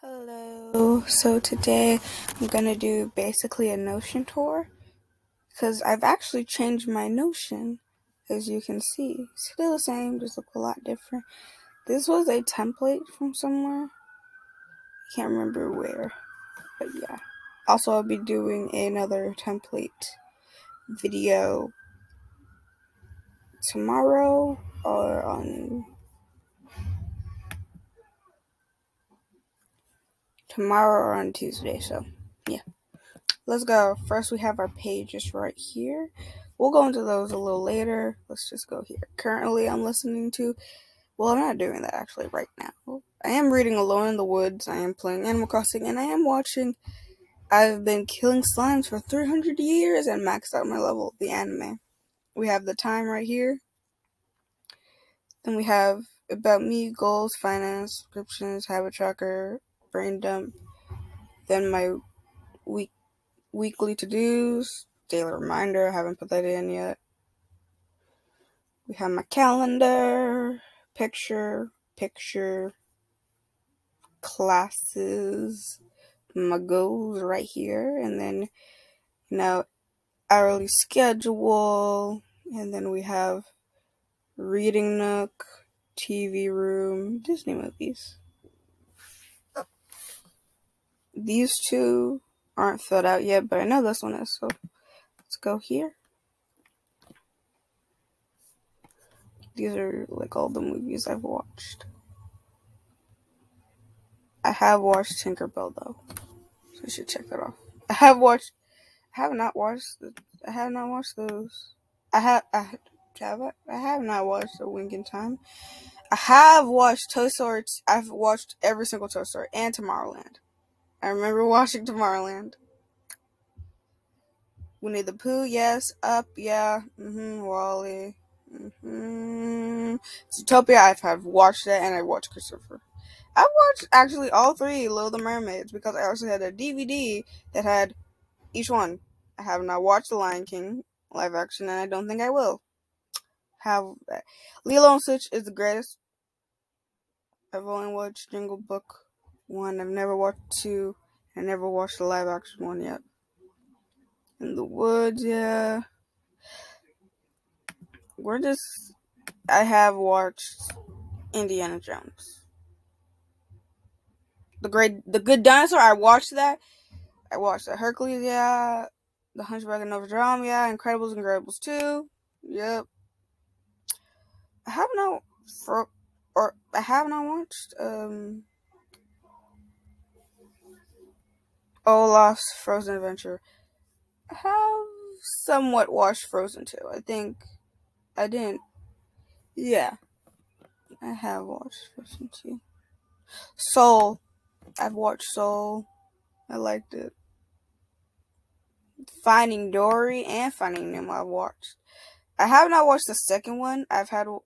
Hello. So today I'm gonna do basically a Notion tour because I've actually changed my Notion, as you can see. Still the same, just look a lot different. This was a template from somewhere. I can't remember where, but yeah. Also, I'll be doing another template video tomorrow or on tomorrow or on Tuesday. So, yeah. Let's go. First, we have our pages right here. We'll go into those a little later. Let's just go here. Currently, I'm listening to. Well, I'm not doing that actually right now. I am reading Alone in the Woods. I am playing Animal Crossing, and I am watching. I've been killing slimes for 300 years and maxed out my level, the anime. We have the time right here. Then we have about me, goals, finance, subscriptions, habit tracker, brain dump. Then my week weekly to dos, daily reminder. I haven't put that in yet. We have my calendar, picture, picture, classes, my goals right here, and then you hourly schedule, and then we have reading nook, TV room, Disney movies. These two aren't filled out yet, but I know this one is, so let's go here. These are like all the movies I've watched. I have watched Tinkerbell though, so you should check that off. I have watched. I have not watched. The, I have not watched those. I have. I have. I have not watched A Wink in Time. I have watched Toy Story. I've watched every single Toy Story and Tomorrowland. I remember watching Tomorrowland. Winnie the Pooh, yes. Up, yeah. Mm-hmm. WALL-E. Mm-hmm. Zootopia, I've have watched that, and I watched Christopher. I've watched actually all three Little the Mermaids because I also had a DVD that had each one. I have not watched The Lion King live action, and I don't think I will. Have. Lilo and Stitch is the greatest. I've only watched Jungle Book one. I've never watched two. I never watched the live action one yet. In the woods, yeah. We're just. I have watched Indiana Jones. The great, the Good Dinosaur. I watched that. I watched the Hercules, yeah. The Hunchback of Notre Dame, yeah. Incredibles, and Incredibles two, yep. I have not for or I have not watched um Olaf's Frozen Adventure. I have somewhat watched Frozen 2. I think I didn't. Yeah. I have watched Frozen 2. Soul. I've watched Soul. I liked it. Finding Dory and Finding Nemo I watched. I have not watched the second one. I've had. Oh,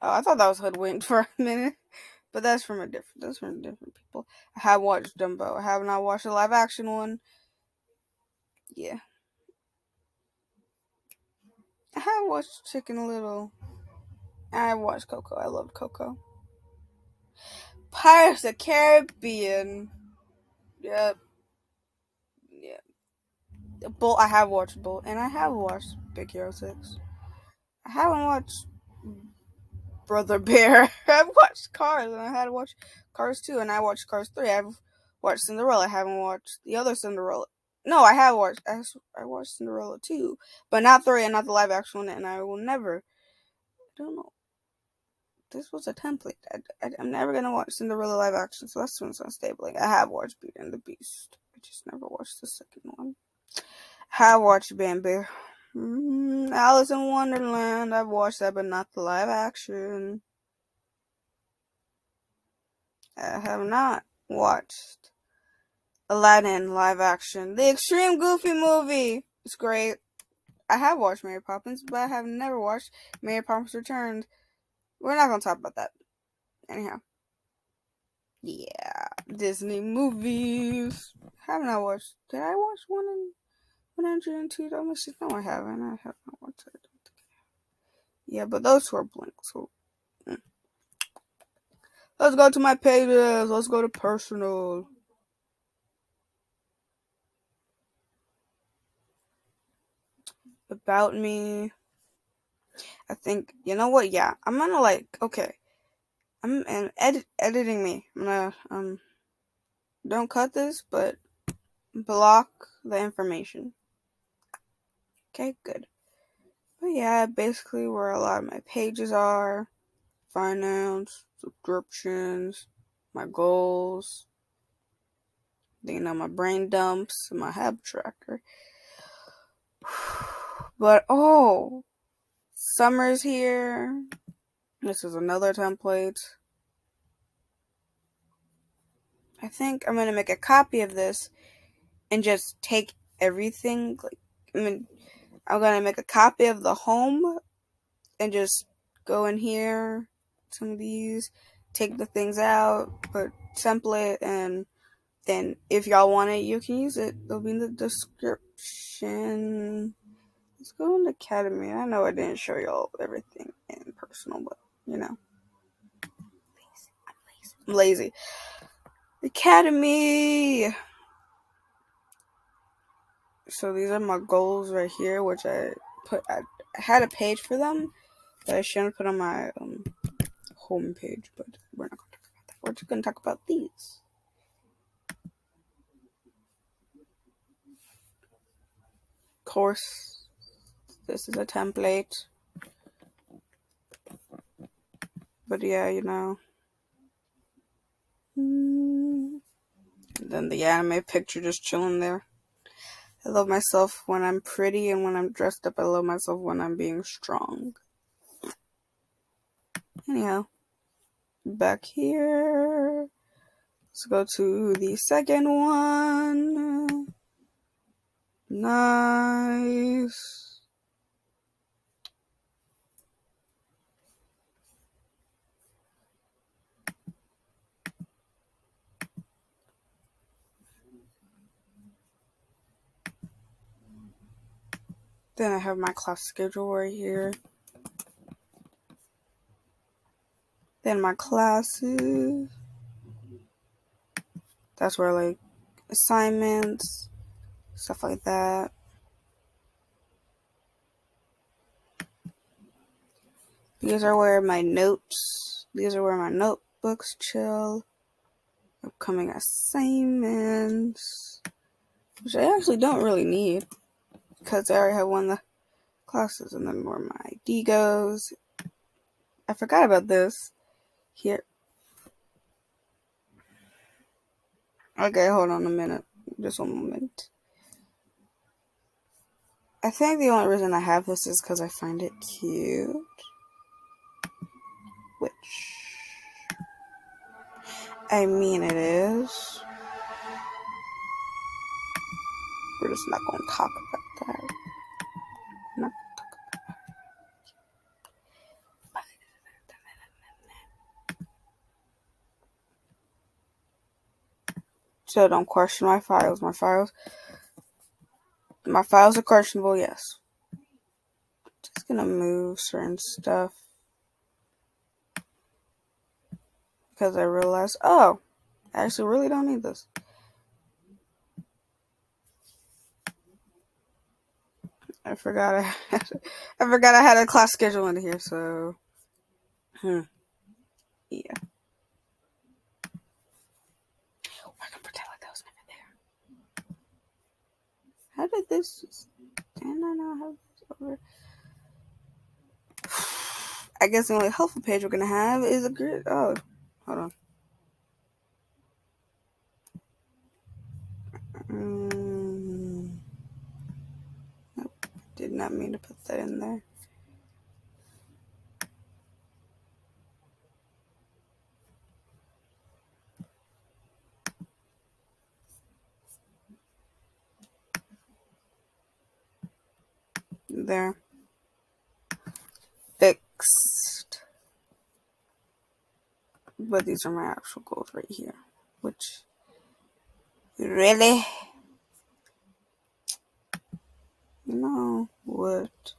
I thought that was Hoodwinked for a minute. But that's from a different that's from different people. I have watched Dumbo. I have not watched the live action one. Yeah. I have watched Chicken Little. I watched Coco. I loved Coco. Pirates of the Caribbean. Yep. Yeah. Bolt. I have watched Bolt, and I have watched Big Hero Six. I haven't watched Brother Bear. I've watched Cars, and I had to watch Cars 2, and I watched Cars 3. I've watched Cinderella. I haven't watched the other Cinderella. No, I have watched. I, I watched Cinderella 2, but not 3 and not the live action one, and I will never. I don't know. This was a template. I, am never gonna watch Cinderella live action, so that's one's unstable. Like, I have watched Beauty and the Beast. I just never watched the second one. I have watched Bambi. Mm, Alice in Wonderland. I've watched that, but not the live action. I have not watched Aladdin live action. The Extreme Goofy movie. It's great. I have watched Mary Poppins, but I have never watched Mary Poppins Returned. We're not gonna talk about that. Anyhow. Yeah. Disney movies. Have not watched. Did I watch one in 102 Dalmatians? No, I haven't. I have not watched it. Yeah, but those two are blank, so. Mm. Let's go to my pages. Let's go to personal. About me. I think you know what? Yeah, I'm gonna like okay. I'm edit editing me. I'm gonna um don't cut this, but block the information. Okay, good. But yeah, basically where a lot of my pages are, finance, subscriptions, my goals, you know, my brain dumps, my habit tracker. But oh, summer's here. This is another template. I think I'm gonna make a copy of this and just take everything. Like, I mean, I'm gonna make a copy of the home and just go in here, some of these, take the things out, put template, and then if y'all want it, you can use it. It'll be in the description. Let's go in the academy. I know I didn't show y'all everything in personal, but you know. I'm lazy. The academy. So these are my goals right here, which I put. I had a page for them that I shouldn't put on my um, home page, but we're not going to talk about that. We're just going to talk about these. Course. This is a template. But yeah, you know. And then the anime picture just chilling there. I love myself when I'm pretty and when I'm dressed up. I love myself when I'm being strong. Anyhow, back here. Let's go to the second one. Nice. Then I have my class schedule right here. Then my classes. That's where like assignments, stuff like that. These are where my notes, these are where my notebooks chill. Upcoming assignments, which I actually don't really need because I already have one of the classes, and then where my ID goes. I forgot about this. Here. Okay, hold on a minute. Just one moment. I think the only reason I have this is because I find it cute. Which. I mean, it is. We're just not going to talk about so don't question my files. My files, my files are questionable. Yes. Just gonna move certain stuff because I realized, oh, I actually really don't need this. I forgot I had, I forgot I had a class schedule in here, so hmm. Yeah. I can pretend like that was never there. How did this didn't I know how this over? I guess the only helpful page we're gonna have is a grid oh hold on. Mm. Did not mean to put that in there. There. Fixed. But these are my actual goals right here. Which, really? No, what?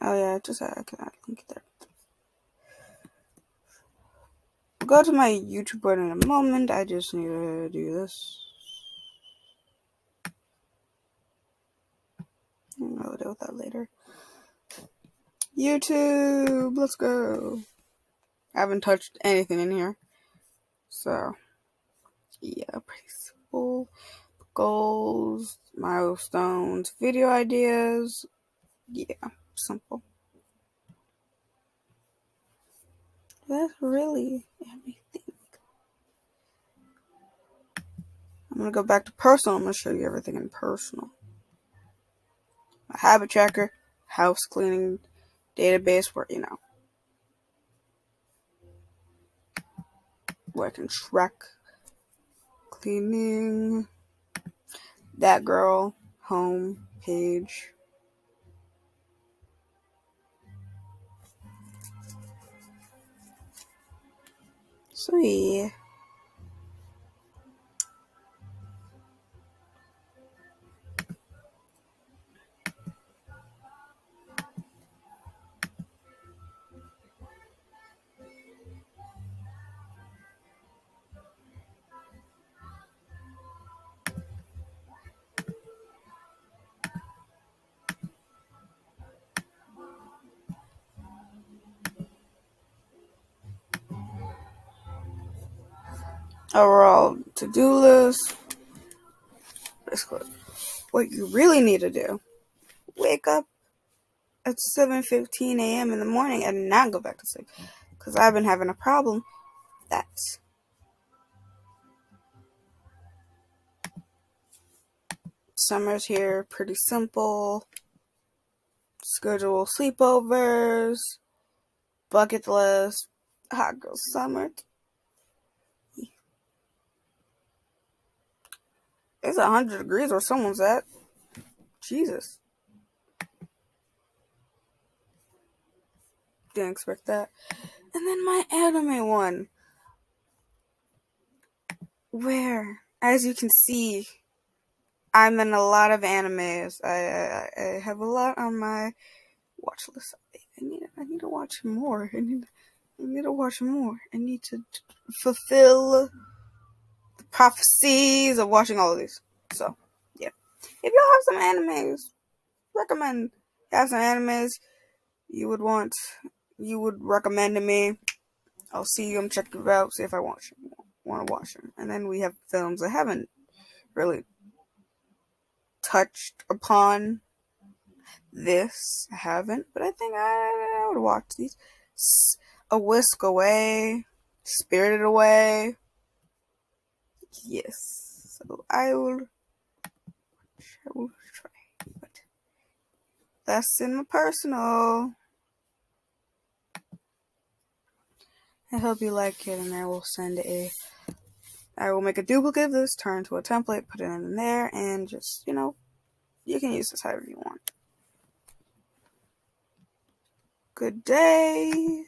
Oh yeah, just I can add a link there. We'll go to my YouTube board in a moment. I just need to do this. I'll deal with that later. YouTube, let's go. I haven't touched anything in here. So, yeah, pretty simple. Goals, milestones, video ideas. Yeah, simple. That's really everything. I'm going to go back to personal. I'm going to show you everything in personal. A habit tracker, house cleaning database where, you know, where I can track cleaning that girl home page. So yeah. Overall to-do list. Basically, what you really need to do: wake up at 7:15 a.m. in the morning and not go back to sleep, because I've been having a problem. That's summer's here, pretty simple. Schedule sleepovers, bucket list, hot girl summer. It's a hundred degrees where someone's at. Jesus. Didn't expect that. And then my anime one. Where, as you can see, I'm in a lot of animes. I, I, I have a lot on my watch list. I need I need to watch more. I need I need to watch more. I need to fulfill prophecies of watching all of these. So, yeah. If y'all have some animes, recommend have some animes you would want, you would recommend to me. I'll see them, check them out, see if I want want to watch them. And then we have films I haven't really touched upon this. I haven't, but I think I, I would watch these. A Whisker Away, Spirited Away, Yes. So I will I will try. But that's in my personal. I hope you like it and I will send a I will make a duplicate of this, turn to a template, put it in there, and just, you know, you can use this however you want. Good day.